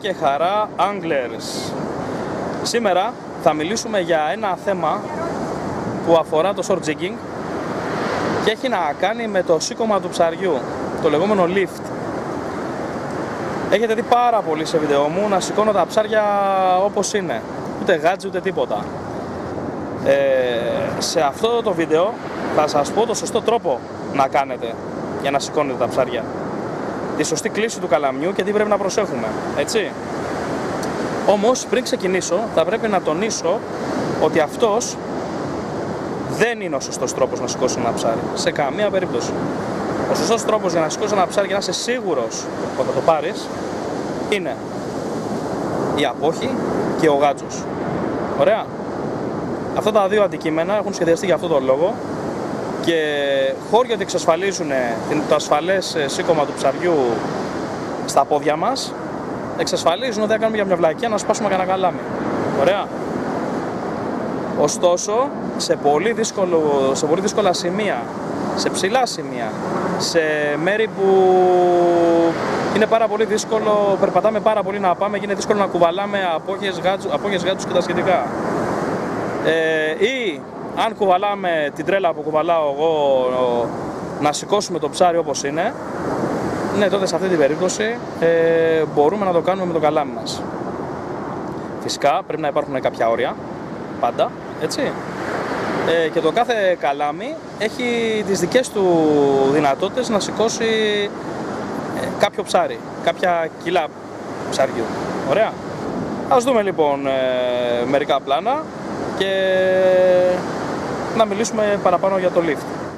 Γεια και χαρά Anglers. Σήμερα θα μιλήσουμε για ένα θέμα που αφορά το short jigging και έχει να κάνει με το σήκωμα του ψαριού, το λεγόμενο lift. Έχετε δει πάρα πολύ σε βίντεο μου να σηκώνω τα ψάρια όπως είναι, ούτε γάτζι ούτε τίποτα. Ε, σε αυτό το βίντεο θα σας πω το σωστό τρόπο να κάνετε για να σηκώνετε τα ψάρια τη σωστή κλίση του καλαμιού και τι πρέπει να προσέχουμε. Έτσι. Όμως πριν ξεκινήσω θα πρέπει να τονίσω ότι αυτός δεν είναι ο σωστός τρόπος να σηκώσει ένα ψάρι. Σε καμία περίπτωση. Ο σωστός τρόπος για να σηκώσει ένα ψάρι και να είσαι σίγουρος ότι θα το πάρεις είναι η απόχη και ο γάτζος. Ωραία. Αυτά τα δύο αντικείμενα έχουν σχεδιαστεί για αυτό τον λόγο και χώρια ότι εξασφαλίζουν το ασφαλές ε, σήκωμα του ψαριού στα πόδια μας εξασφαλίζουν ότι θα κάνουμε για μια βλακία να σπάσουμε κανένα καλάμι. Ωραία. Ωστόσο, σε πολύ, δύσκολο, σε πολύ δύσκολα σημεία, σε ψηλά σημεία, σε μέρη που είναι πάρα πολύ δύσκολο, περπατάμε πάρα πολύ να πάμε και είναι δύσκολο να κουβαλάμε απόγειες γάτζους, απόγειες γάτζους και τα σχετικά. Ε, ή αν κουβαλάμε την τρέλα που κουβαλάω εγώ να σηκώσουμε το ψάρι όπως είναι, ναι, τότε σε αυτή την περίπτωση ε, μπορούμε να το κάνουμε με το καλάμι μας. Φυσικά πρέπει να υπάρχουν κάποια όρια, πάντα, έτσι. Ε, και το κάθε καλάμι έχει τις δικές του δυνατότητες να σηκώσει ε, κάποιο ψάρι, κάποια κιλά ψαριού. Ωραία. Ας δούμε λοιπόν ε, μερικά πλάνα και να μιλήσουμε παραπάνω για το lift.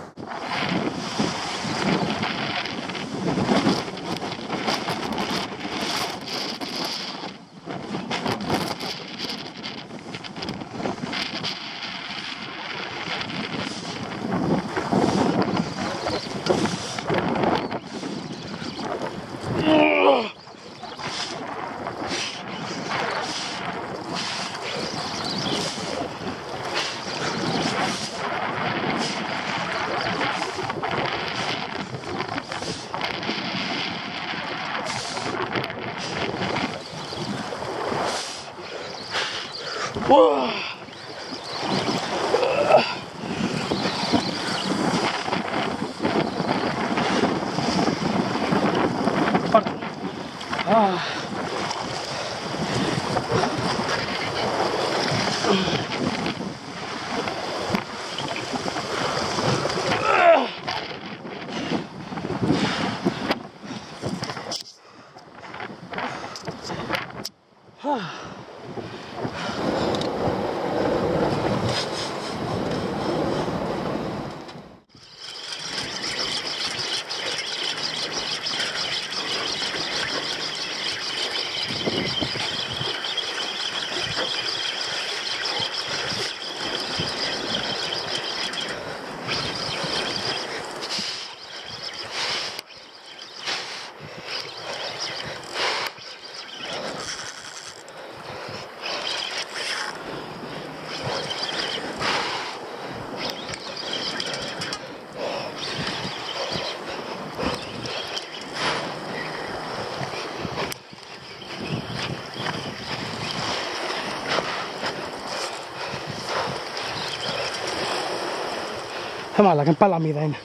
Ε, μάλακα, παλαμίδα είναι.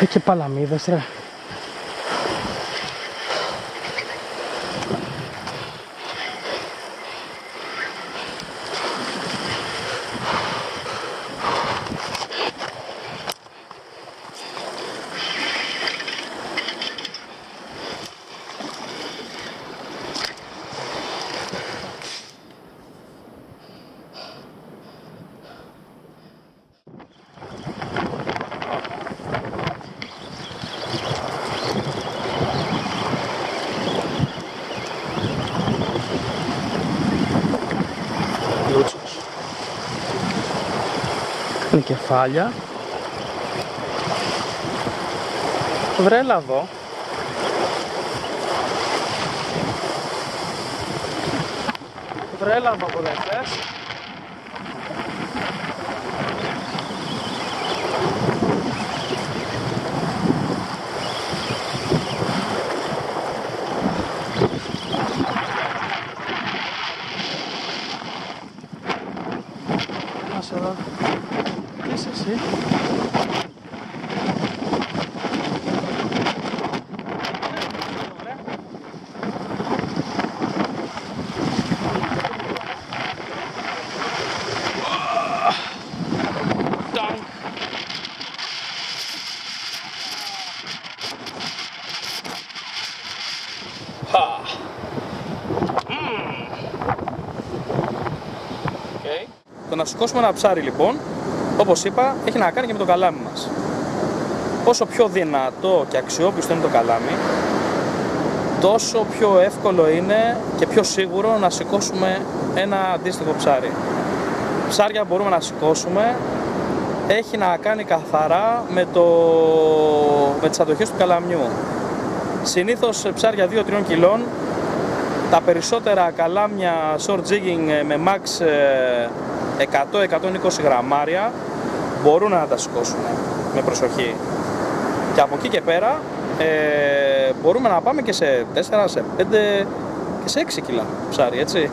Έχει και παλαμίδες ρε. Είναι κεφάλια. Βρέλα εδώ. Βρέλαβο αποδεκτές. Άσε εδώ. Τι είσαι εσύ. Dank. Okay. Το να σηκώσουμε ένα ψάρι λοιπόν, όπως είπα, έχει να κάνει και με το καλάμι μας. Όσο πιο δυνατό και αξιόπιστο είναι το καλάμι, τόσο πιο εύκολο είναι και πιο σίγουρο να σηκώσουμε ένα αντίστοιχο ψάρι. Ψάρια μπορούμε να σηκώσουμε, έχει να κάνει καθαρά με, το... με τις αντοχές του καλαμιού. Συνήθως ψάρια 2-3 κιλών, τα περισσότερα καλάμια short jigging με max ε, 100-120 γραμμάρια μπορούν να τα σηκώσουν με προσοχή. Και από εκεί και πέρα ε, μπορούμε να πάμε και σε 4, σε 5 και σε 6 κιλά ψάρι, έτσι.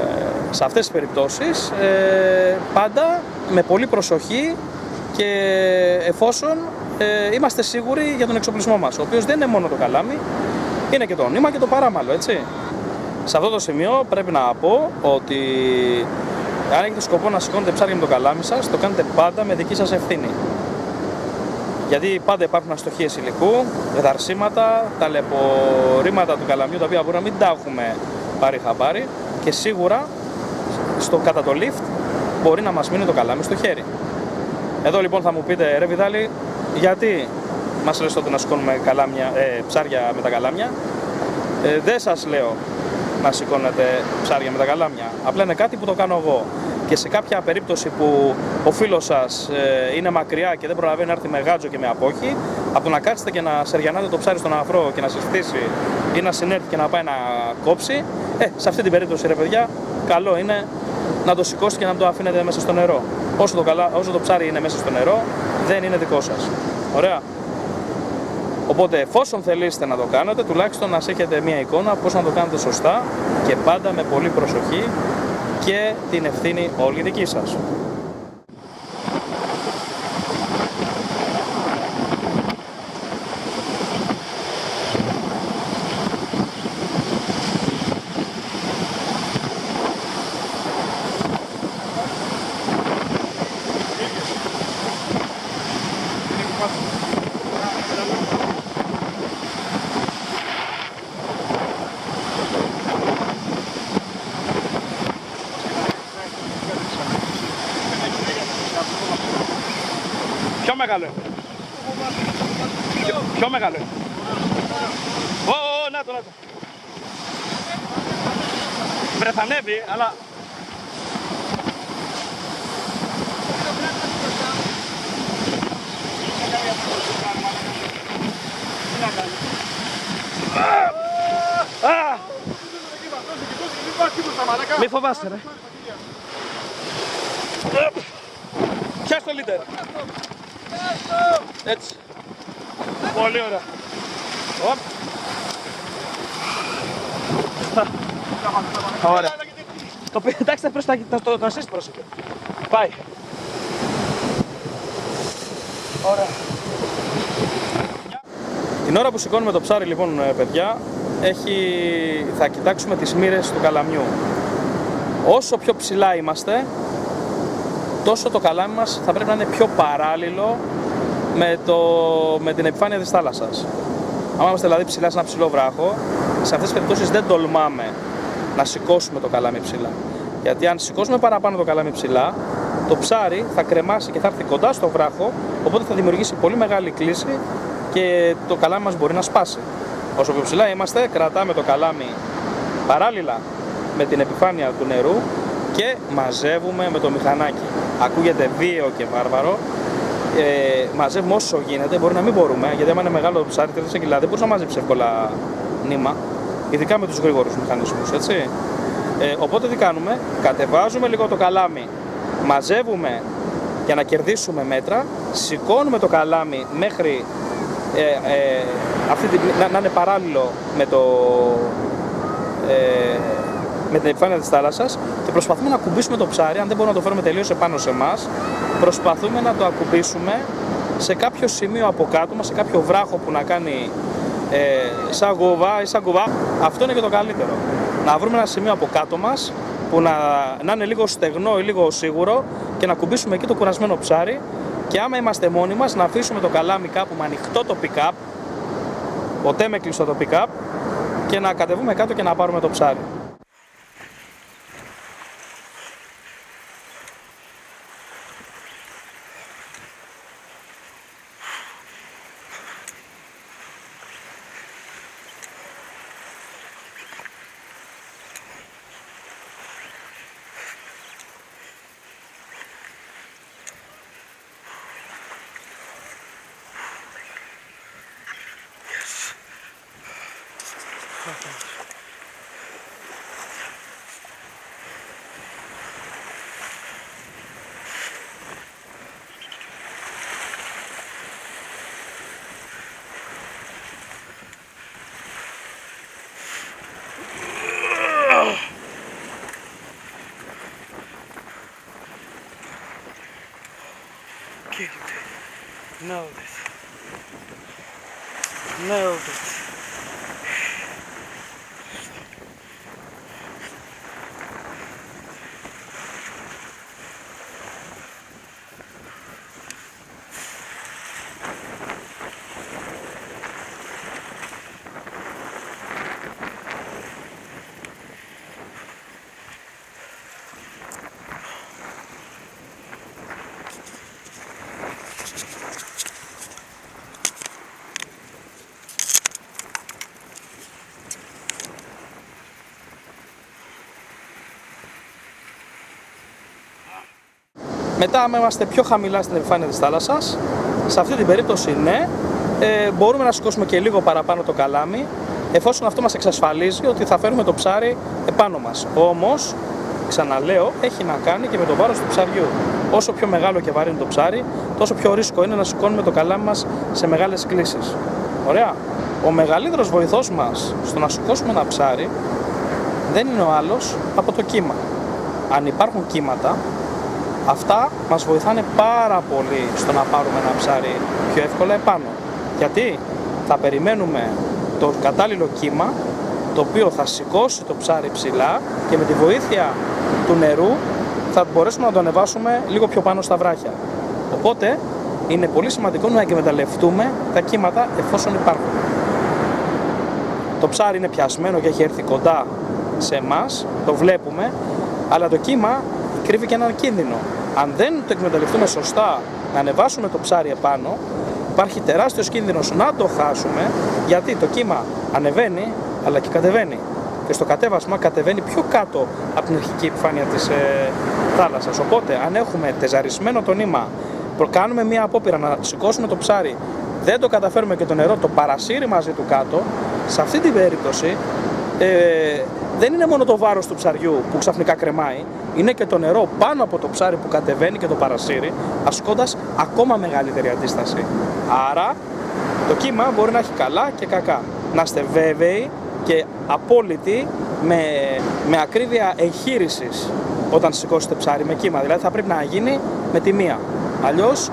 Ε, σε αυτές τις περιπτώσεις ε, πάντα με πολύ προσοχή και εφόσον ε, είμαστε σίγουροι για τον εξοπλισμό μας, ο οποίος δεν είναι μόνο το καλάμι, είναι και το νήμα και το παράμαλο, έτσι. Σε αυτό το σημείο πρέπει να πω ότι αν έχετε σκοπό να σηκώνετε ψάρια με το καλάμι σας, το κάνετε πάντα με δική σας ευθύνη. Γιατί πάντα υπάρχουν αστοχίες υλικού, δαρσίματα, ταλαιπωρήματα του καλαμιού, τα οποία μπορεί να μην τα έχουμε πάρει χαμπάρι και σίγουρα στο κατά το lift μπορεί να μας μείνει το καλάμι στο χέρι. Εδώ λοιπόν θα μου πείτε, ρε Βιδάλη, γιατί μας λες τότε να σηκώνουμε καλάμια, ε, ψάρια με τα καλάμια; Ε, δεν σας λέω να σηκώνετε ψάρια με τα καλάμια. Απλά είναι κάτι που το κάνω εγώ. Και σε κάποια περίπτωση που ο φίλος σας ε, είναι μακριά και δεν προλαβαίνει να έρθει με γάτζο και με απόχη, από το να κάτσετε και να σεριανάτε το ψάρι στον αφρό και να συστήσει ή να συνέρθει και να πάει να κόψει, ε, σε αυτή την περίπτωση ρε παιδιά, καλό είναι να το σηκώσετε και να το αφήνετε μέσα στο νερό. Όσο το, καλά, όσο το ψάρι είναι μέσα στο νερό, δεν είναι δικό σας. Ωραία. Οπότε εφόσον θελήσετε να το κάνετε, τουλάχιστον να έχετε μια εικόνα πώς να το κάνετε σωστά και πάντα με πολύ προσοχή και την ευθύνη όλη δική σας. Πιο μεγάλο είναι. Πιο, πιο μεγάλο είναι. Ω, ω, να το, να το. Βρε θα ανέβει, αλλά... Α! Μη φοβάσαι ρε. Πιάσ' το λίτερ. Έτσι. Πολύ ωραία. Οπ. Ωραία. Το πετάξτε προς τα, το, το, το assist πρόσεχε. Πάει. Ωραία. Την ώρα που σηκώνουμε το ψάρι λοιπόν ε, παιδιά, έχει... θα κοιτάξουμε τις μοίρες του καλαμιού. Όσο πιο ψηλά είμαστε, τόσο το καλάμι μας θα πρέπει να είναι πιο παράλληλο με, το, με την επιφάνεια της θάλασσας. Αν είμαστε δηλαδή ψηλά σε ένα ψηλό βράχο, σε αυτές τις περιπτώσεις δεν τολμάμε να σηκώσουμε το καλάμι ψηλά. Γιατί αν σηκώσουμε παραπάνω το καλάμι ψηλά, το ψάρι θα κρεμάσει και θα έρθει κοντά στο βράχο, οπότε θα δημιουργήσει πολύ μεγάλη κλίση και το καλάμι μας μπορεί να σπάσει. Όσο πιο ψηλά είμαστε, κρατάμε το καλάμι παράλληλα με την επιφάνεια του νερού και μαζεύουμε με το μηχανάκι. Ακούγεται βίαιο και βάρβαρο. Ε, μαζεύουμε όσο γίνεται, μπορεί να μην μπορούμε, γιατί άμα είναι μεγάλο ψάρι, 4 κιλά, δεν μπορείς να μαζέψεις εύκολα νήμα, ειδικά με τους γρήγορους μηχανισμούς, έτσι. Ε, οπότε τι κάνουμε, κατεβάζουμε λίγο το καλάμι, μαζεύουμε για να κερδίσουμε μέτρα, σηκώνουμε το καλάμι μέχρι ε, ε, αυτή την, να, να είναι παράλληλο με, το, ε, με την επιφάνεια της θάλασσας και προσπαθούμε να ακουμπήσουμε το ψάρι, αν δεν μπορούμε να το φέρουμε τελείως επάνω σε εμάς, προσπαθούμε να το ακουμπήσουμε σε κάποιο σημείο από κάτω μας, σε κάποιο βράχο που να κάνει ε, σαν γουβά ή σαν κουβά. Αυτό είναι και το καλύτερο. Να βρούμε ένα σημείο από κάτω μας που να, να είναι λίγο στεγνό ή λίγο σίγουρο και να κουμπίσουμε εκεί το κουρασμένο ψάρι και άμα είμαστε μόνοι μας να αφήσουμε το καλάμι κάπου με ανοιχτό το pick-up, ποτέ με κλειστό το pick-up και να κατεβούμε κάτω και να πάρουμε το ψάρι. nose. Μετά, άμα είμαστε πιο χαμηλά στην επιφάνεια της θάλασσας, σε αυτή την περίπτωση ναι, ε, μπορούμε να σηκώσουμε και λίγο παραπάνω το καλάμι, εφόσον αυτό μας εξασφαλίζει ότι θα φέρουμε το ψάρι επάνω μας. Όμως, ξαναλέω, έχει να κάνει και με το βάρος του ψαριού. Όσο πιο μεγάλο και βαρύ είναι το ψάρι, τόσο πιο ρίσκο είναι να σηκώνουμε το καλάμι μας σε μεγάλες κλίσεις. Ωραία. Ο μεγαλύτερος βοηθός μας στο να σηκώσουμε ένα ψάρι δεν είναι ο άλλος από το κύμα. Αν υπάρχουν κύματα, Αυτά μας βοηθάνε πάρα πολύ στο να πάρουμε ένα ψάρι πιο εύκολα επάνω. Γιατί θα περιμένουμε το κατάλληλο κύμα το οποίο θα σηκώσει το ψάρι ψηλά και με τη βοήθεια του νερού θα μπορέσουμε να το ανεβάσουμε λίγο πιο πάνω στα βράχια. Οπότε είναι πολύ σημαντικό να εκμεταλλευτούμε τα κύματα εφόσον υπάρχουν. Το ψάρι είναι πιασμένο και έχει έρθει κοντά σε εμάς, το βλέπουμε, αλλά το κύμα κρύβει και έναν κίνδυνο. Αν δεν το εκμεταλλευτούμε σωστά, να ανεβάσουμε το ψάρι επάνω, υπάρχει τεράστιος κίνδυνος να το χάσουμε, γιατί το κύμα ανεβαίνει, αλλά και κατεβαίνει. Και στο κατέβασμα κατεβαίνει πιο κάτω από την αρχική επιφάνεια της ε, θάλασσας. Οπότε, αν έχουμε τεζαρισμένο το νήμα, κάνουμε μία απόπειρα να σηκώσουμε το ψάρι, δεν το καταφέρουμε και το νερό το παρασύρει μαζί του κάτω, σε αυτή την περίπτωση ε, δεν είναι μόνο το βάρος του ψαριού που ξαφνικά κρεμάει, είναι και το νερό πάνω από το ψάρι που κατεβαίνει και το παρασύρει, ασκώντας ακόμα μεγαλύτερη αντίσταση. Άρα το κύμα μπορεί να έχει καλά και κακά. Να είστε βέβαιοι και απόλυτοι με, με ακρίβεια εγχείρησης όταν σηκώσετε ψάρι με κύμα. Δηλαδή θα πρέπει να γίνει με τη μία. Αλλιώς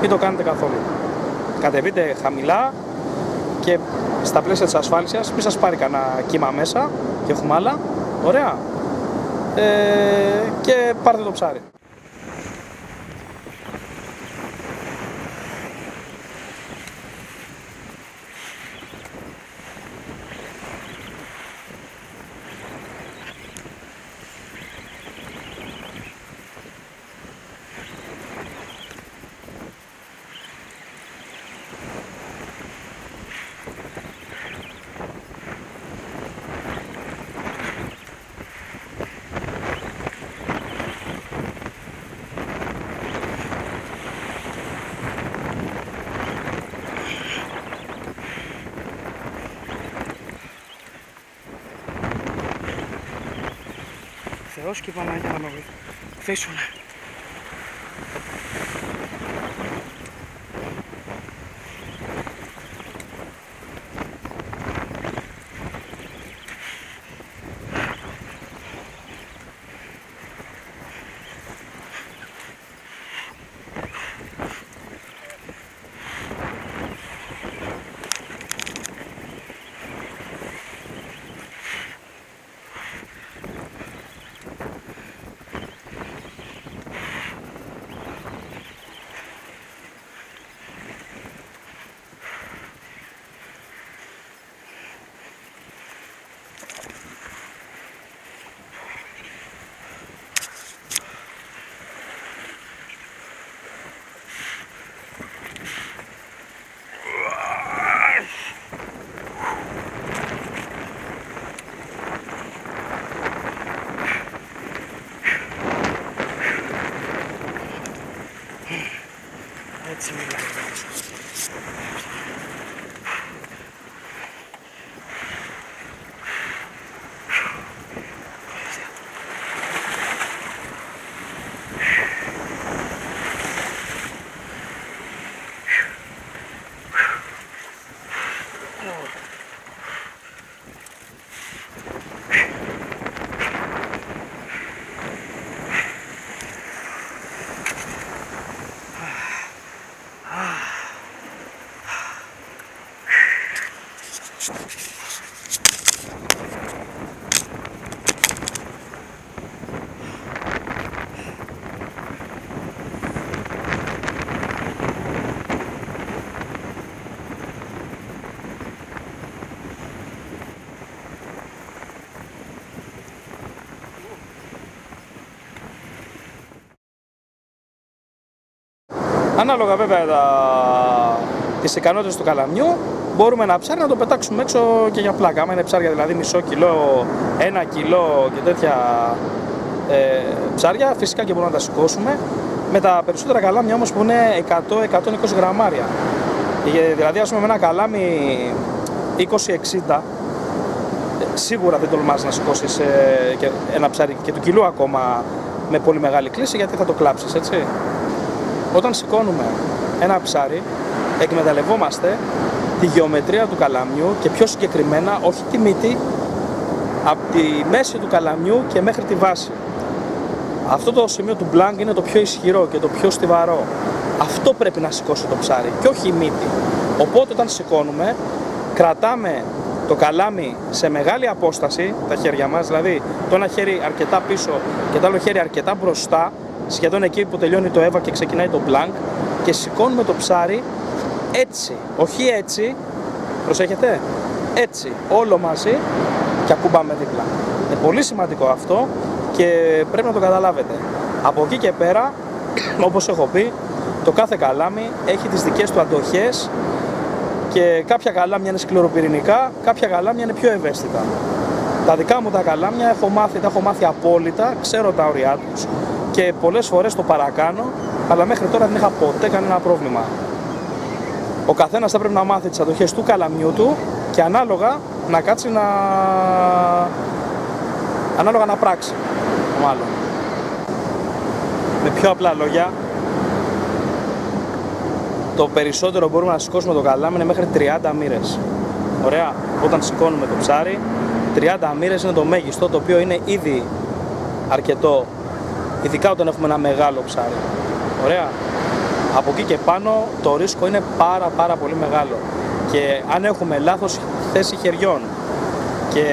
μην το κάνετε καθόλου. Κατεβείτε χαμηλά και στα πλαίσια της ασφάλισιας μην σας πάρει κανένα κύμα μέσα και έχουμε άλλα. Ωραία. Ε, και πάρτε το ψάρι. Θεός και η Παναγία να με βοηθήσουν. Ανάλογα βέβαια τα... τις ικανότητες του καλαμιού μπορούμε ένα ψάρι να το πετάξουμε έξω και για πλάκα. Άμα είναι ψάρια δηλαδή μισό κιλό, ένα κιλό και τέτοια ε, ψάρια φυσικά και μπορούμε να τα σηκώσουμε. Με τα περισσότερα καλάμια όμως που είναι 100-120 γραμμάρια. Ε, Δηλαδή ας πούμε με ένα καλάμι 20-60 σίγουρα δεν τολμάς να σηκώσεις ένα ψάρι και του κιλού ακόμα με πολύ μεγάλη κλίση γιατί θα το κλάψεις έτσι. Όταν σηκώνουμε ένα ψάρι, εκμεταλλευόμαστε τη γεωμετρία του καλαμιού και πιο συγκεκριμένα, όχι τη μύτη, από τη μέση του καλαμιού και μέχρι τη βάση. Αυτό το σημείο του μπλάνκ είναι το πιο ισχυρό και το πιο στιβαρό. Αυτό πρέπει να σηκώσει το ψάρι και όχι η μύτη. Οπότε όταν σηκώνουμε, κρατάμε το καλάμι σε μεγάλη απόσταση, τα χέρια μας, δηλαδή το ένα χέρι αρκετά πίσω και το άλλο χέρι αρκετά μπροστά, σχεδόν εκεί που τελειώνει το έβα και ξεκινάει το μπλάνκ και σηκώνουμε το ψάρι έτσι, όχι έτσι, προσέχετε, έτσι, όλο μαζί και ακουμπάμε δίπλα. Είναι πολύ σημαντικό αυτό και πρέπει να το καταλάβετε. Από εκεί και πέρα, όπως έχω πει, το κάθε καλάμι έχει τις δικές του αντοχές και κάποια καλάμια είναι σκληροπυρηνικά, κάποια καλάμια είναι πιο ευαίσθητα. Τα δικά μου τα καλάμια έχω μάθει, τα έχω μάθει απόλυτα, ξέρω τα όρια τους και πολλές φορές το παρακάνω, αλλά μέχρι τώρα δεν είχα ποτέ κανένα πρόβλημα. Ο καθένας θα πρέπει να μάθει τις αντοχές του καλαμιού του και ανάλογα να κάτσει να... ανάλογα να πράξει, μάλλον. Με πιο απλά λόγια, το περισσότερο μπορούμε να σηκώσουμε το καλάμι είναι μέχρι 30 μοίρες. Ωραία, όταν σηκώνουμε το ψάρι, 30 μοίρες είναι το μέγιστο, το οποίο είναι ήδη αρκετό, ειδικά όταν έχουμε ένα μεγάλο ψάρι. Ωραία. Από εκεί και πάνω το ρίσκο είναι πάρα πάρα πολύ μεγάλο. Και αν έχουμε λάθος θέση χεριών και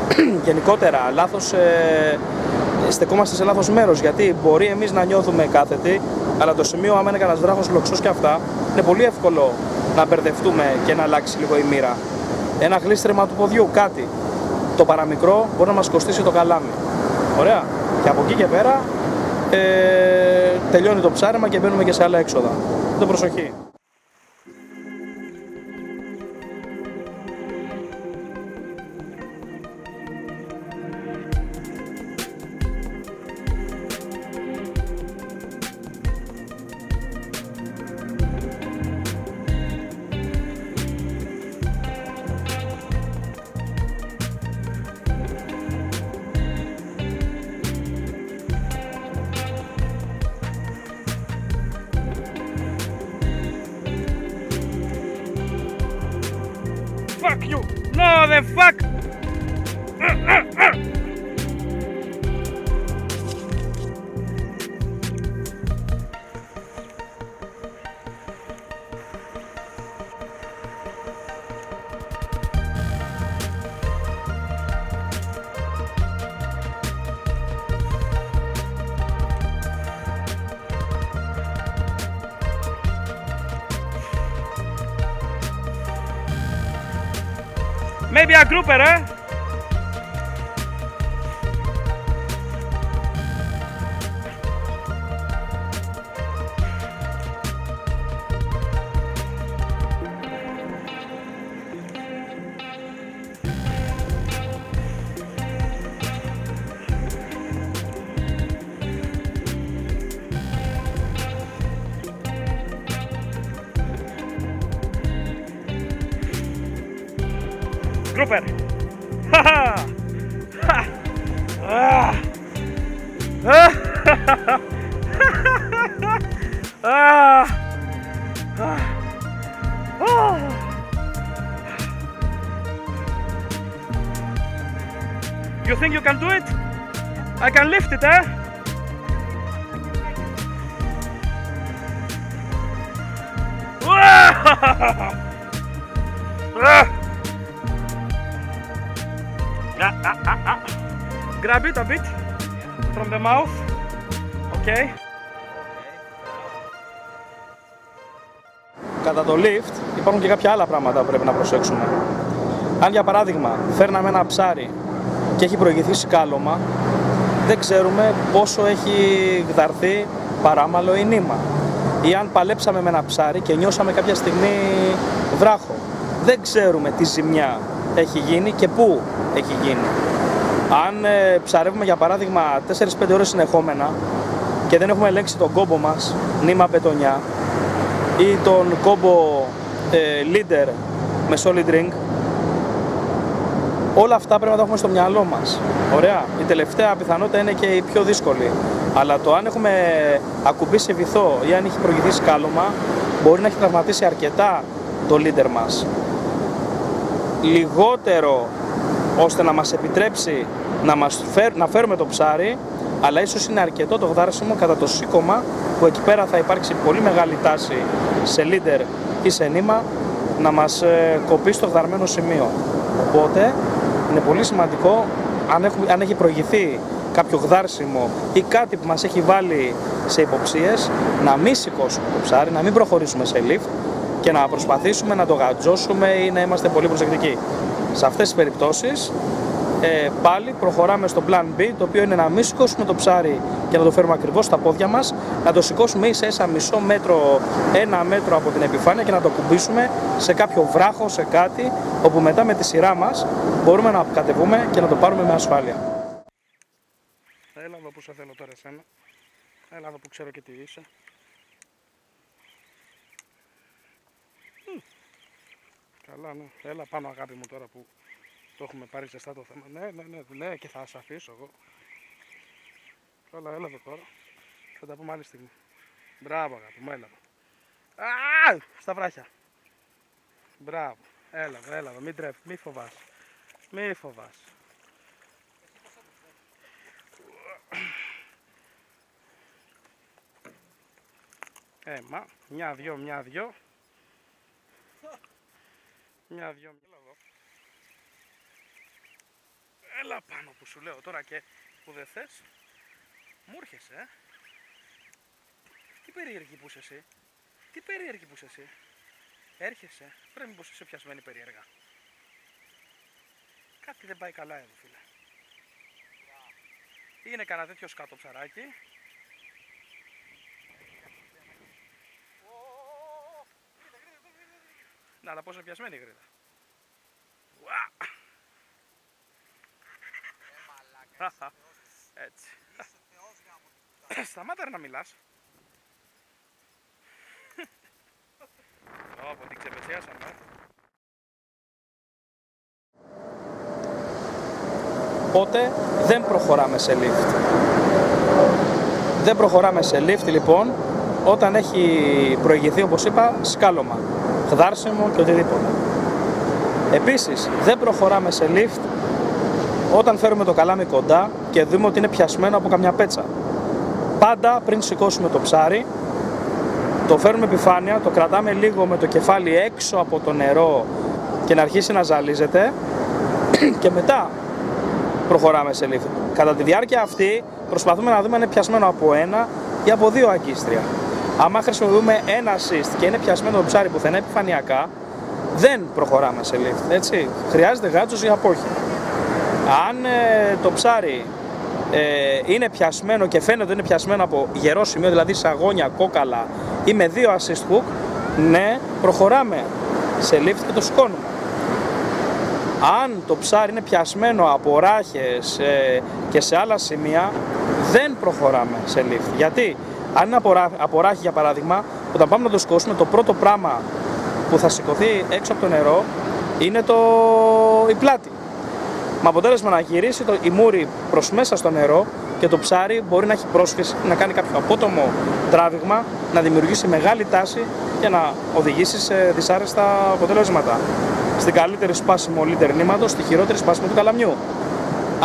γενικότερα λάθος ε, στεκόμαστε σε λάθος μέρος γιατί μπορεί εμείς να νιώθουμε κάθετοι αλλά το σημείο άμα είναι κανένας βράχος λοξός και αυτά είναι πολύ εύκολο να μπερδευτούμε και να αλλάξει λίγο η μοίρα. Ένα γλίστρεμα του ποδιού, κάτι. Το παραμικρό μπορεί να μας κοστίσει το καλάμι. Ωραία. Και από εκεί και πέρα ε, τελειώνει το ψάρεμα και μπαίνουμε και σε άλλα έξοδα. Το προσοχή. Maybe a grouper, eh? Okay. Κατά το lift υπάρχουν και κάποια άλλα πράγματα που πρέπει να προσέξουμε. Αν για παράδειγμα φέρναμε ένα ψάρι και έχει προηγηθεί σκάλωμα, δεν ξέρουμε πόσο έχει γδαρθεί παράμαλο ή νήμα. Ή αν παλέψαμε με ένα ψάρι και νιώσαμε κάποια στιγμή βράχο. Δεν ξέρουμε τι ζημιά έχει γίνει και πού έχει γίνει. Αν ε, ψαρεύουμε για παράδειγμα 4-5 ώρες συνεχόμενα και δεν έχουμε ελέγξει τον κόμπο μας, νήμα πετονιά, ή τον κόμπο ε, leader με solid ring, όλα αυτά πρέπει να τα έχουμε στο μυαλό μας. Ωραία. Η τελευταία πιθανότητα είναι και η πιο δύσκολη. Αλλά το αν έχουμε ακουμπήσει βυθό ή αν έχει προηγηθεί σκάλωμα, μπορεί να έχει τραυματίσει αρκετά το leader μας. Λιγότερο ώστε να μας επιτρέψει να, μας φέρ, να φέρουμε το ψάρι, αλλά ίσως είναι αρκετό το γδάρσιμο κατά το σήκωμα, που εκεί πέρα θα υπάρξει πολύ μεγάλη τάση σε leader ή σε νήμα, να μας ε, κοπεί στο γδαρμένο σημείο. Οπότε είναι πολύ σημαντικό αν, έχουμε, αν έχει προηγηθεί κάποιο γδάρσιμο ή κάτι που μας έχει βάλει σε υποψίες, να μην σηκώσουμε το ψάρι, να μην προχωρήσουμε σε lift και να προσπαθήσουμε να το γατζώσουμε ή να είμαστε πολύ προσεκτικοί. Σε αυτές τις περιπτώσεις ε, πάλι προχωράμε στο plan B, το οποίο είναι να μην σηκώσουμε το ψάρι και να το φέρουμε ακριβώς στα πόδια μας, να το σηκώσουμε ίσα ίσα μισό μέτρο, ένα μέτρο από την επιφάνεια και να το κουμπίσουμε σε κάποιο βράχο, σε κάτι, όπου μετά με τη σειρά μας μπορούμε να κατεβούμε και να το πάρουμε με ασφάλεια. Έλα εδώ που σε θέλω τώρα εσένα. Έλα εδώ που ξέρω και τι είσαι. Μμ. Καλά, ναι. Έλα πάνω αγάπη μου τώρα που το έχουμε πάρει ζεστά το θέμα. Ναι, ναι, ναι, ναι, και θα σε αφήσω εγώ. Καλά, έλα εδώ τώρα. Θα τα πούμε άλλη στιγμή. Μπράβο, αγάπη μου, έλα εδώ. Α, στα βράχια. Μπράβο. Έλα εδώ, έλα εδώ. Μην τρέφει, μη φοβάσαι. Μη φοβάσαι. Ε, μα, μια, δυο, μια, δυο. Μια, δυο, έλα εδώ. Έλα πάνω που σου λέω τώρα και που δεν θες. Μου έρχεσαι, ε. Τι περίεργη που είσαι εσύ. Τι περίεργη που είσαι εσύ. Έρχεσαι. Πρέπει μήπως είσαι πιασμένη περίεργα. Κάτι δεν πάει καλά εδώ, φίλε. Είναι κανένα τέτοιο σκάτω ψαράκι. Να, αλλά πόσο πιασμένη η γρήτα. Ουα! Έτσι. Σταμάτα ρε να μιλάς. Ω, την ξεπεσιάσαμε. ε. Οπότε δεν προχωράμε σε lift. Δεν προχωράμε σε lift λοιπόν όταν έχει προηγηθεί όπως είπα σκάλωμα, χδάρσιμο και οτιδήποτε. Επίσης, δεν προχωράμε σε lift όταν φέρουμε το καλάμι κοντά και δούμε ότι είναι πιασμένο από καμιά πέτσα. Πάντα πριν σηκώσουμε το ψάρι, το φέρνουμε επιφάνεια, το κρατάμε λίγο με το κεφάλι έξω από το νερό και να αρχίσει να ζαλίζεται και μετά προχωράμε σε lift. Κατά τη διάρκεια αυτή προσπαθούμε να δούμε αν είναι πιασμένο από ένα ή από δύο αγκίστρια. Άμα χρησιμοποιούμε ένα assist και είναι πιασμένο το ψάρι που είναι επιφανειακά, δεν προχωράμε σε lift, έτσι. Χρειάζεται γάτσος ή απόχη. Αν ε, το ψάρι ε, είναι πιασμένο και φαίνεται ότι είναι πιασμένο από γερό σημείο, δηλαδή σαγόνια, κόκαλα ή με δύο assist hook, ναι, προχωράμε σε lift και το σηκώνουμε. Αν το ψάρι είναι πιασμένο από ράχες ε, και σε άλλα σημεία, δεν προχωράμε σε lift. Γιατί, αν είναι από ράχη για παράδειγμα, όταν πάμε να το σηκώσουμε, το πρώτο πράγμα που θα σηκωθεί έξω από το νερό είναι το... η πλάτη. Με αποτέλεσμα να γυρίσει το... η μούρη προς μέσα στο νερό και το ψάρι μπορεί να έχει πρόσφυση, να κάνει κάποιο απότομο τράβηγμα, να δημιουργήσει μεγάλη τάση και να οδηγήσει σε δυσάρεστα αποτελέσματα. Στην καλύτερη σπάσιμο λίτερ νήματος, στη χειρότερη σπάσιμο του καλαμιού.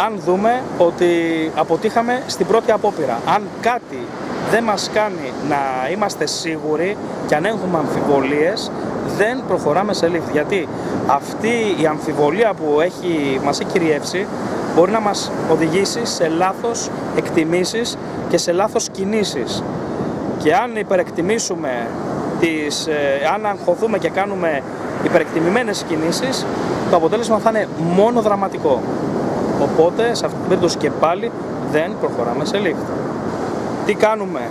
Αν δούμε ότι αποτύχαμε στην πρώτη απόπειρα, αν κάτι δεν μας κάνει να είμαστε σίγουροι και αν έχουμε αμφιβολίες δεν προχωράμε σε lift. Γιατί αυτή η αμφιβολία που έχει, μας έχει κυριεύσει μπορεί να μας οδηγήσει σε λάθος εκτιμήσεις και σε λάθος κινήσεις. Και αν υπερεκτιμήσουμε τις, ε, αν αγχωθούμε και κάνουμε υπερεκτιμημένες κινήσεις, το αποτέλεσμα θα είναι μόνο δραματικό. Οπότε, σε αυτή την περίπτωση και πάλι, δεν προχωράμε σε lift. Τι κάνουμε,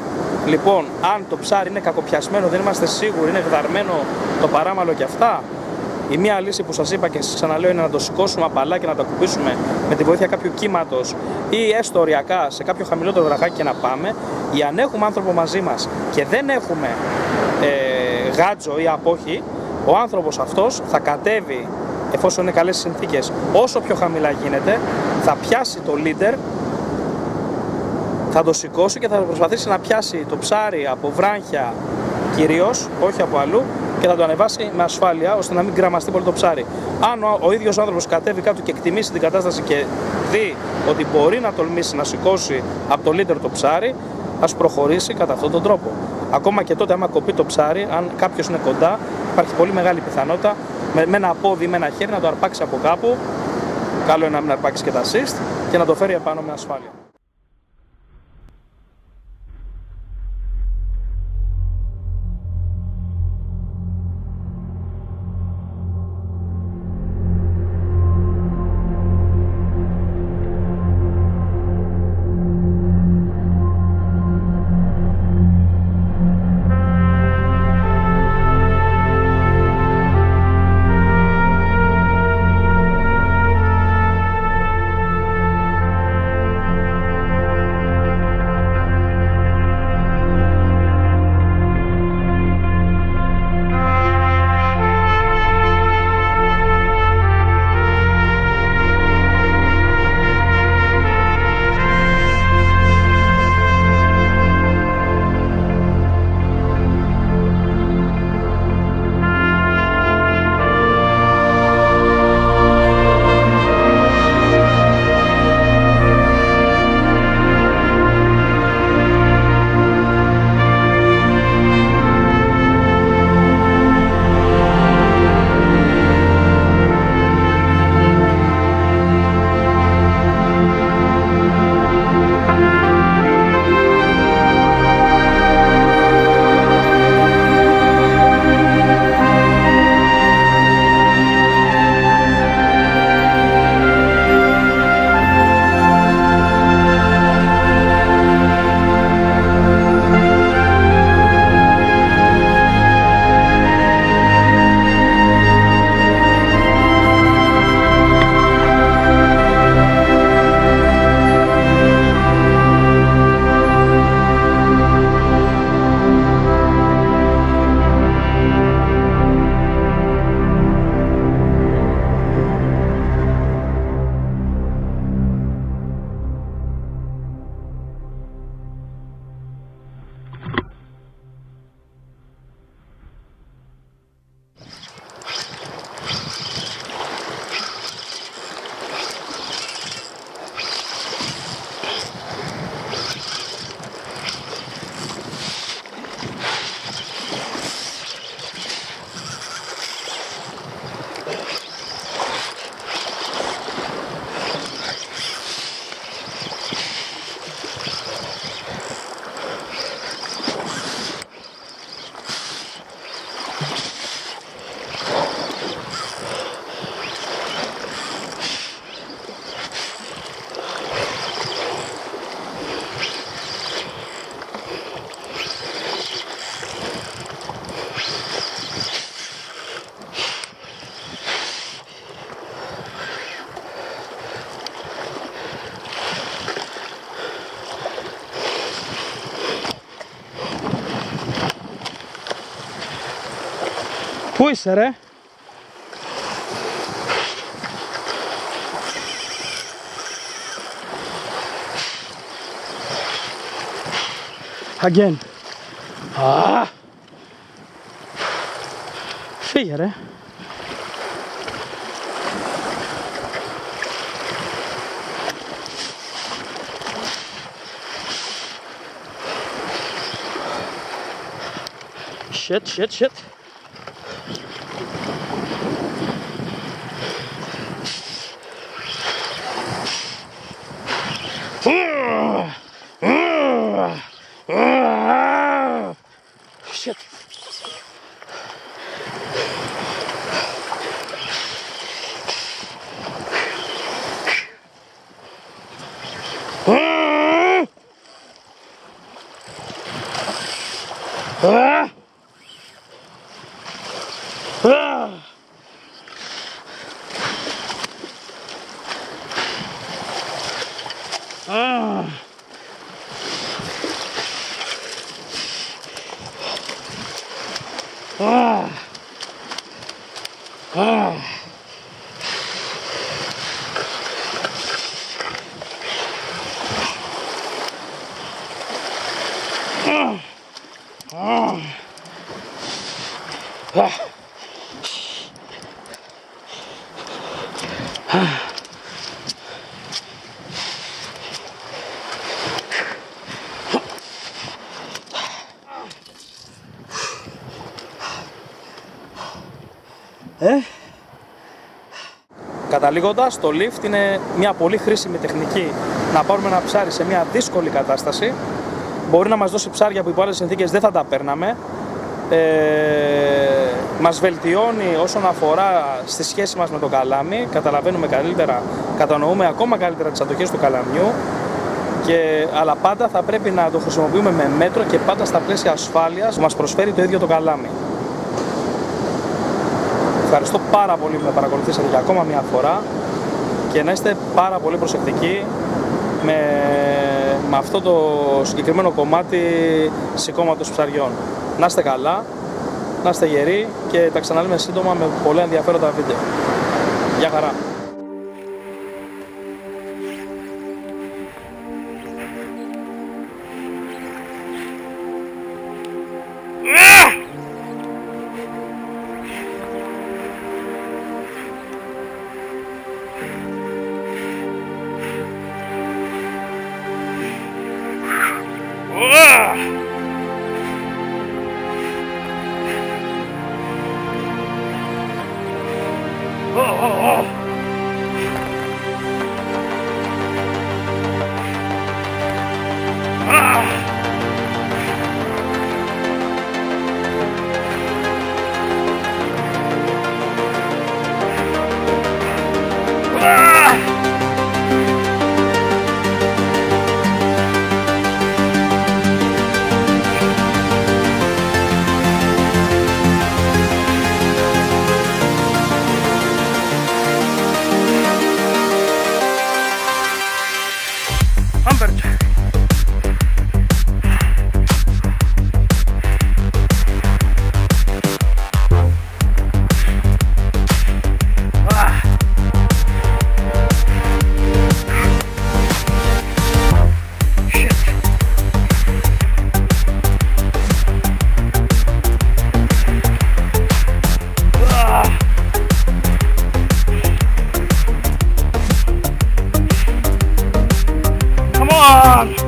λοιπόν, αν το ψάρι είναι κακοπιασμένο, δεν είμαστε σίγουροι, είναι γδαρμένο το παράμαλο και αυτά, η μία λύση που σας είπα και σας ξαναλέω είναι να το σηκώσουμε απαλά και να το ακουμπήσουμε με τη βοήθεια κάποιου κύματος ή έστω οριακά σε κάποιο χαμηλότερο βραχάκι και να πάμε. Ή αν έχουμε άνθρωπο μαζί μας και δεν έχουμε ε, γάτζο ή απόχη, ο άνθρωπος αυτός θα κατέβει εφόσον είναι καλές συνθήκες όσο πιο χαμηλά γίνεται θα πιάσει το leader θα το σηκώσει και θα προσπαθήσει να πιάσει το ψάρι από βράχια κυρίως, όχι από αλλού, και θα το ανεβάσει με ασφάλεια ώστε να μην γραμμαστεί πολύ το ψάρι. Αν ο, ο ίδιος άνθρωπος κατέβει κάτω και εκτιμήσει την κατάσταση και δει ότι μπορεί να τολμήσει να σηκώσει από το λίτερ το ψάρι, ας προχωρήσει κατά αυτόν τον τρόπο. Ακόμα και τότε, άμα κοπεί το ψάρι, αν κάποιος είναι κοντά, υπάρχει πολύ μεγάλη πιθανότητα με, με ένα πόδι ή με ένα χέρι να το αρπάξει από κάπου. Καλό είναι να μην αρπάξεις και τα assist και να το φέρει επάνω με ασφάλεια. Pulsere. Again. Ah. Figyelj Shit, shit, shit. Ε, Καταλήγοντας, το lift είναι μια πολύ χρήσιμη τεχνική να πάρουμε ένα ψάρι σε μια δύσκολη κατάσταση. Μπορεί να μας δώσει ψάρια που υπό άλλες συνθήκες δεν θα τα παίρναμε. Ε, μας βελτιώνει όσον αφορά στη σχέση μας με το καλάμι. Καταλαβαίνουμε καλύτερα, κατανοούμε ακόμα καλύτερα τις αντοχές του καλαμιού. Και, αλλά πάντα θα πρέπει να το χρησιμοποιούμε με μέτρο και πάντα στα πλαίσια ασφάλειας που μας προσφέρει το ίδιο το καλάμι. Ευχαριστώ πάρα πολύ που με παρακολουθήσατε για ακόμα μια φορά και να είστε πάρα πολύ προσεκτικοί με, με αυτό το συγκεκριμένο κομμάτι σηκώματος ψαριών. Να είστε καλά, να είστε γεροί και τα ξαναλέμε σύντομα με πολλά ενδιαφέροντα βίντεο. Γεια χαρά! on!